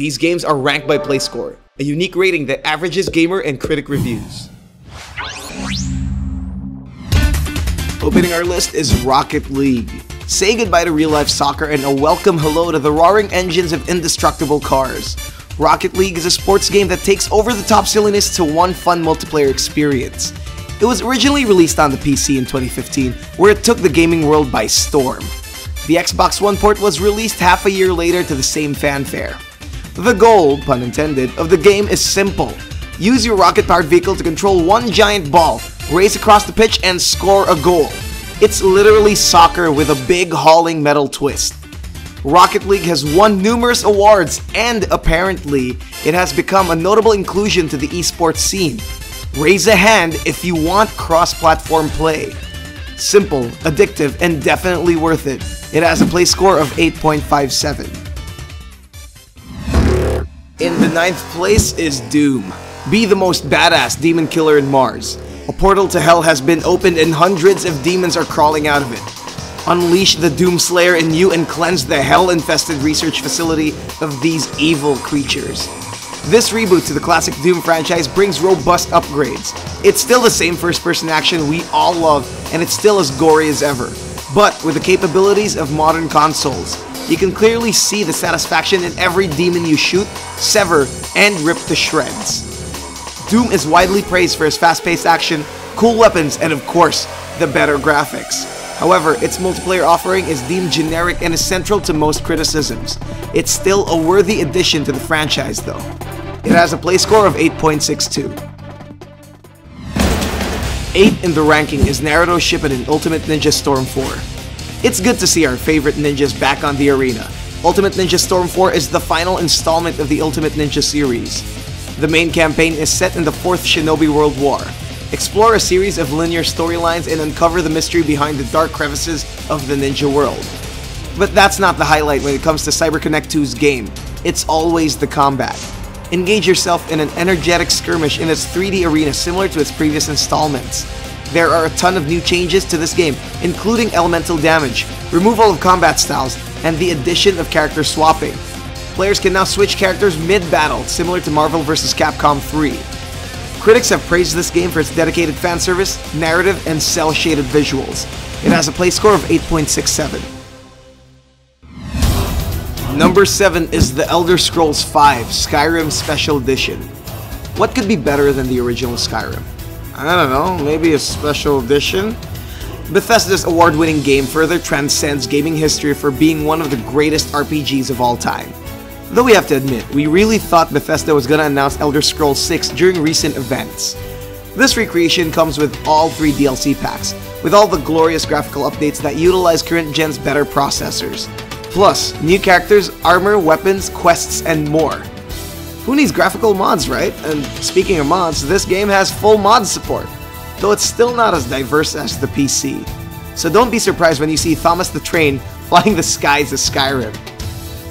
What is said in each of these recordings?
These games are ranked by play score, a unique rating that averages gamer and critic reviews. Opening our list is Rocket League. Say goodbye to real life soccer and a welcome hello to the roaring engines of indestructible cars. Rocket League is a sports game that takes over the top silliness to one fun multiplayer experience. It was originally released on the PC in 2015, where it took the gaming world by storm. The Xbox One port was released half a year later to the same fanfare. The goal, pun intended, of the game is simple. Use your rocket-powered vehicle to control one giant ball, race across the pitch, and score a goal. It's literally soccer with a big hauling metal twist. Rocket League has won numerous awards, and apparently, it has become a notable inclusion to the esports scene. Raise a hand if you want cross-platform play. Simple, addictive, and definitely worth it. It has a play score of 8.57. In the ninth place is Doom. Be the most badass demon killer in Mars. A portal to hell has been opened and hundreds of demons are crawling out of it. Unleash the Doomslayer in you and cleanse the hell-infested research facility of these evil creatures. This reboot to the classic Doom franchise brings robust upgrades. It's still the same first-person action we all love, and it's still as gory as ever. But with the capabilities of modern consoles, you can clearly see the satisfaction in every demon you shoot, sever, and rip to shreds. Doom is widely praised for its fast-paced action, cool weapons, and of course, the better graphics. However, its multiplayer offering is deemed generic and is central to most criticisms. It's still a worthy addition to the franchise though. It has a play score of 8.62. 8 in the ranking is Naruto Shippuden Ultimate Ninja Storm 4. It's good to see our favorite ninjas back on the arena. Ultimate Ninja Storm 4 is the final installment of the Ultimate Ninja series. The main campaign is set in the 4th Shinobi World War. Explore a series of linear storylines and uncover the mystery behind the dark crevices of the ninja world. But that's not the highlight when it comes to CyberConnect 2's game. It's always the combat. Engage yourself in an energetic skirmish in its 3D arena similar to its previous installments. There are a ton of new changes to this game, including elemental damage, removal of combat styles, and the addition of character swapping. Players can now switch characters mid-battle, similar to Marvel vs. Capcom 3. Critics have praised this game for its dedicated fan service, narrative, and cel-shaded visuals. It has a play score of 8.67. Number 7 is The Elder Scrolls V Skyrim Special Edition. What could be better than the original Skyrim? I don't know, maybe a special edition? Bethesda's award-winning game further transcends gaming history for being one of the greatest RPGs of all time. Though we have to admit, we really thought Bethesda was gonna announce Elder Scrolls 6 during recent events. This recreation comes with all three DLC packs, with all the glorious graphical updates that utilize current gen's better processors. Plus, new characters, armor, weapons, quests, and more. Who needs graphical mods, right? And speaking of mods, this game has full mod support, though it's still not as diverse as the PC. So don't be surprised when you see Thomas the Train flying the skies of Skyrim.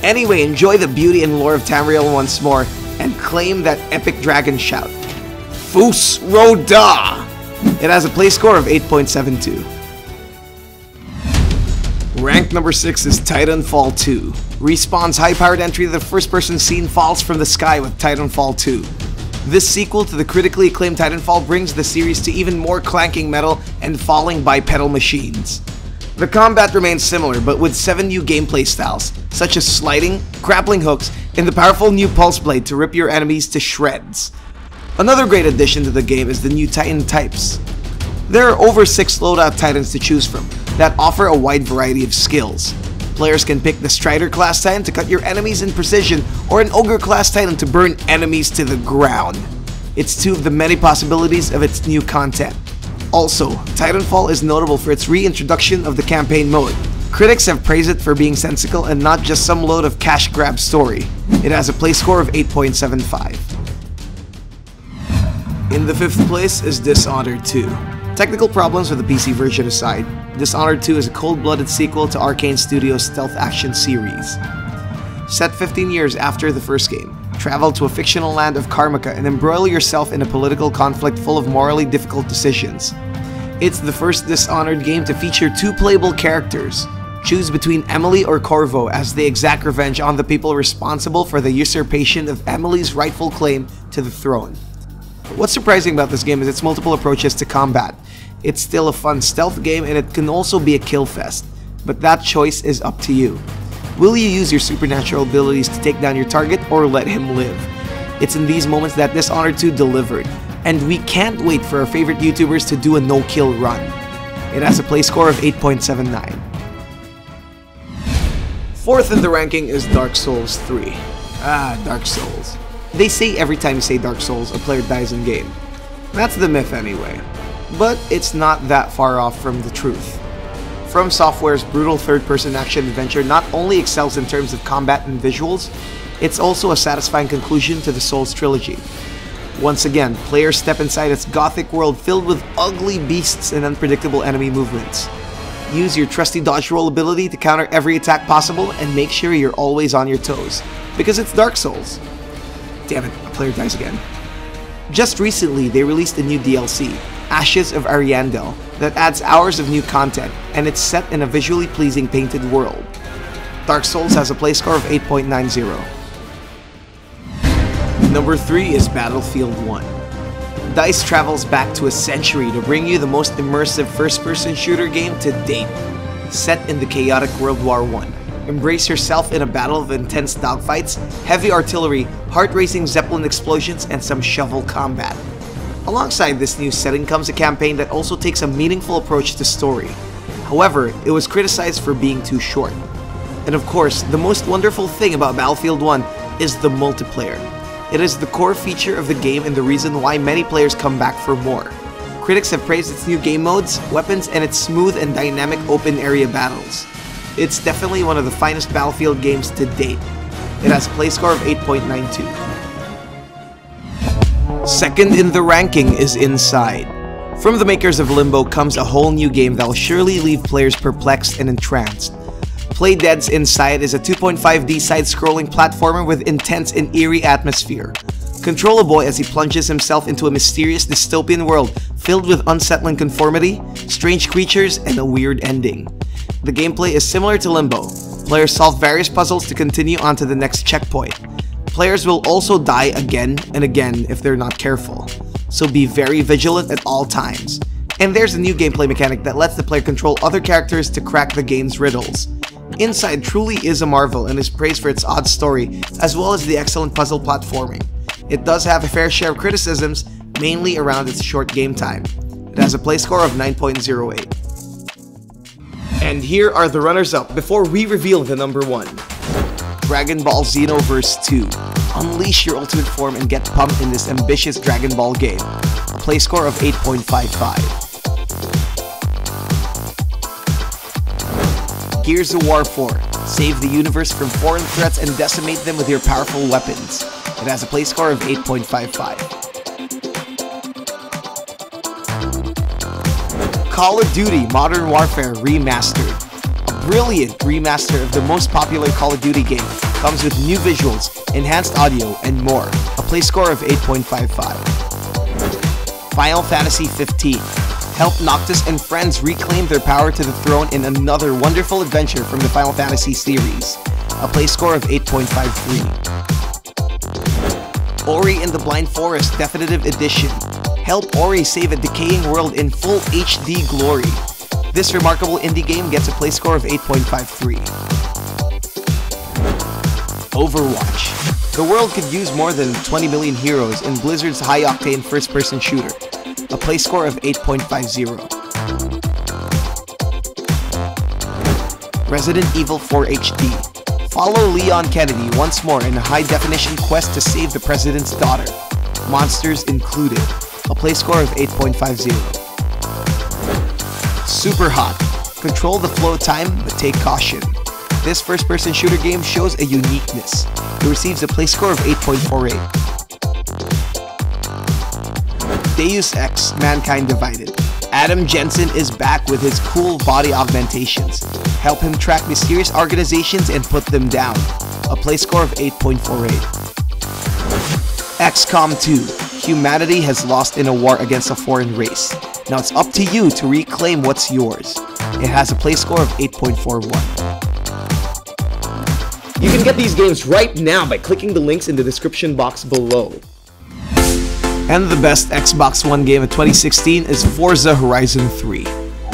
Anyway, enjoy the beauty and lore of Tamriel once more, and claim that epic dragon shout. Fus Ro Dah! It has a play score of 8.72. Rank number 6 is Titanfall 2. Respawn's high-powered entry to the first-person scene falls from the sky with Titanfall 2. This sequel to the critically acclaimed Titanfall brings the series to even more clanking metal and falling bipedal machines. The combat remains similar, but with 7 new gameplay styles, such as sliding, grappling hooks, and the powerful new Pulse Blade to rip your enemies to shreds. Another great addition to the game is the new Titan types. There are over 6 loadout Titans to choose from that offer a wide variety of skills. Players can pick the Strider class Titan to cut your enemies in precision, or an Ogre class Titan to burn enemies to the ground. It's two of the many possibilities of its new content. Also, Titanfall is notable for its reintroduction of the campaign mode. Critics have praised it for being sensical and not just some load of cash grab story. It has a play score of 8.75. In the fifth place is Dishonored 2. Technical problems with the PC version aside, Dishonored 2 is a cold-blooded sequel to Arkane Studios' stealth action series. Set 15 years after the first game, travel to a fictional land of Karnaca and embroil yourself in a political conflict full of morally difficult decisions. It's the first Dishonored game to feature two playable characters, Choose between Emily or Corvo as they exact revenge on the people responsible for the usurpation of Emily's rightful claim to the throne. What's surprising about this game is its multiple approaches to combat. It's still a fun stealth game and it can also be a kill fest, but that choice is up to you. Will you use your supernatural abilities to take down your target or let him live? It's in these moments that Dishonored 2 delivered, and we can't wait for our favorite YouTubers to do a no-kill run. It has a play score of 8.79. Fourth in the ranking is Dark Souls 3. Ah, Dark Souls. They say every time you say Dark Souls, a player dies in game. That's the myth anyway. But it's not that far off from the truth. From Software's brutal third-person action adventure not only excels in terms of combat and visuals, it's also a satisfying conclusion to the Souls trilogy. Once again, players step inside its gothic world filled with ugly beasts and unpredictable enemy movements. Use your trusty dodge roll ability to counter every attack possible and make sure you're always on your toes, because it's Dark Souls. Damn it, a player dies again. Just recently, they released a new DLC, Ashes of Ariandel, that adds hours of new content, and it's set in a visually pleasing painted world. Dark Souls has a play score of 8.90. Number 3 is Battlefield 1. DICE travels back to a century to bring you the most immersive first-person shooter game to date, set in the chaotic World War I. Embrace yourself in a battle of intense dogfights, heavy artillery, heart-racing Zeppelin explosions, and some shovel combat. Alongside this new setting comes a campaign that also takes a meaningful approach to story. However, it was criticized for being too short. And of course, the most wonderful thing about Battlefield 1 is the multiplayer. It is the core feature of the game and the reason why many players come back for more. Critics have praised its new game modes, weapons, and its smooth and dynamic open area battles. It's definitely one of the finest Battlefield games to date. It has a play score of 8.92. Second in the ranking is Inside. From the makers of Limbo comes a whole new game that will surely leave players perplexed and entranced. Playdead's Inside is a 2.5D side-scrolling platformer with intense and eerie atmosphere. Control a boy as he plunges himself into a mysterious dystopian world filled with unsettling conformity, strange creatures, and a weird ending. The gameplay is similar to Limbo. Players solve various puzzles to continue on to the next checkpoint. Players will also die again and again if they're not careful, so be very vigilant at all times. And there's a new gameplay mechanic that lets the player control other characters to crack the game's riddles. Inside truly is a marvel and is praised for its odd story, as well as the excellent puzzle platforming. It does have a fair share of criticisms, mainly around its short game time. It has a play score of 9.08. And here are the runners-up before we reveal the number one. Dragon Ball Xenoverse 2. Unleash your ultimate form and get pumped in this ambitious Dragon Ball game. A play score of 8.55. Gears of War 4. Save the universe from foreign threats and decimate them with your powerful weapons. It has a play score of 8.55. Call of Duty Modern Warfare Remastered. Brilliant remaster of the most popular Call of Duty game comes with new visuals, enhanced audio, and more. A play score of 8.55. Final Fantasy 15. Help Noctis and friends reclaim their power to the throne in another wonderful adventure from the Final Fantasy series. A play score of 8.53. Ori and the Blind Forest Definitive Edition help Ori save a decaying world in full HD glory. This remarkable indie game gets a play score of 8.53. Overwatch. The world could use more than 20 million heroes in Blizzard's high-octane first-person shooter. A play score of 8.50. Resident Evil 4 HD. Follow Leon Kennedy once more in a high-definition quest to save the president's daughter. Monsters included a play score of 8.50. Super Hot. Control the flow time, but take caution. This first-person shooter game shows a uniqueness. It receives a play score of 8.48. Deus Ex Mankind Divided. Adam Jensen is back with his cool body augmentations. Help him track mysterious organizations and put them down. A play score of 8.48. XCOM 2 humanity has lost in a war against a foreign race. Now it's up to you to reclaim what's yours. It has a play score of 8.41. You can get these games right now by clicking the links in the description box below. And the best Xbox One game of 2016 is Forza Horizon 3.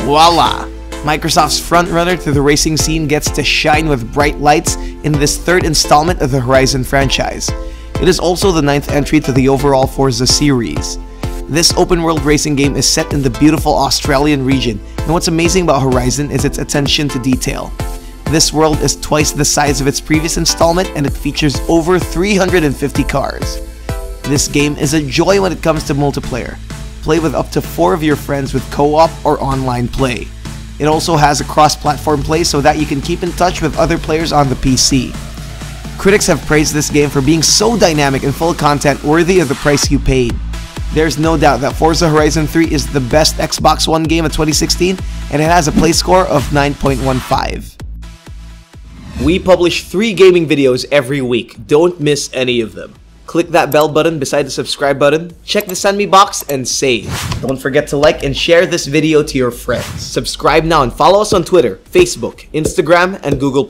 Voila! Microsoft's frontrunner to the racing scene gets to shine with bright lights in this third installment of the Horizon franchise. It is also the ninth entry to the overall Forza series. This open world racing game is set in the beautiful Australian region, and what's amazing about Horizon is its attention to detail. This world is twice the size of its previous installment and it features over 350 cars. This game is a joy when it comes to multiplayer. Play with up to 4 of your friends with co-op or online play. It also has a cross-platform play so that you can keep in touch with other players on the PC. Critics have praised this game for being so dynamic and full of content worthy of the price you paid. There's no doubt that Forza Horizon 3 is the best Xbox One game of 2016 and it has a play score of 9.15. We publish 3 gaming videos every week, don't miss any of them. Click that bell button beside the subscribe button, check the send me box, and save. Don't forget to like and share this video to your friends. Subscribe now and follow us on Twitter, Facebook, Instagram, and Google+.